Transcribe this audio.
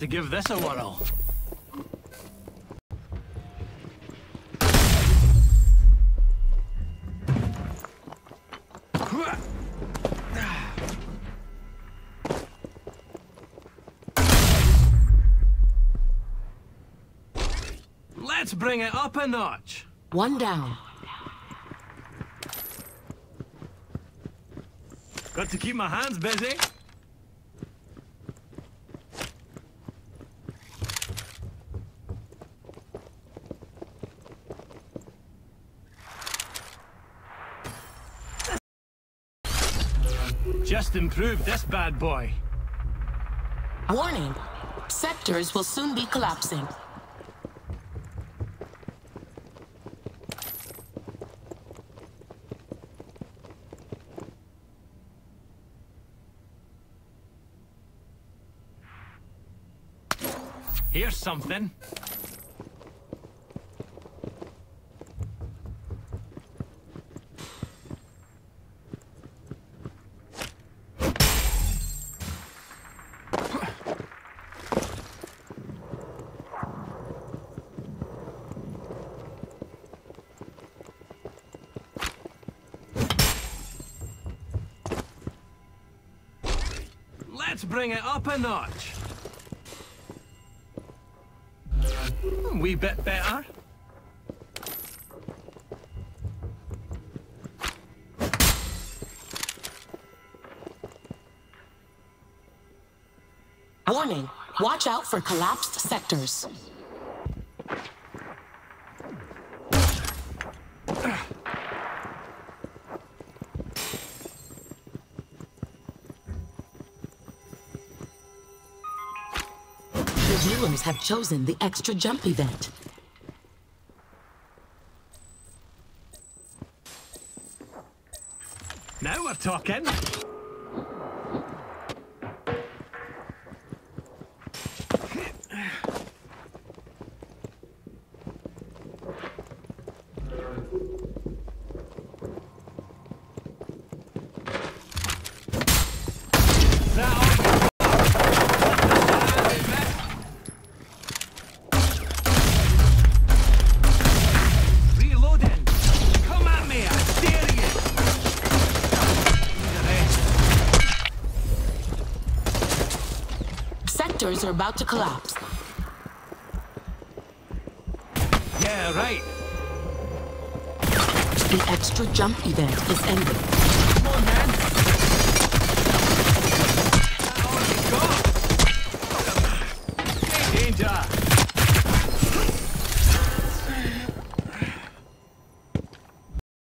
to give this a whirl. Let's bring it up a notch. One down. Got to keep my hands busy. Just improved this bad boy. Warning. Sectors will soon be collapsing. Here's something. Let's bring it up a notch. Hmm, a wee bit better. Warning. Watch out for collapsed sectors. Viewers have chosen the extra jump event. Now we're talking. Are about to collapse. Yeah, right. The extra jump event is ending.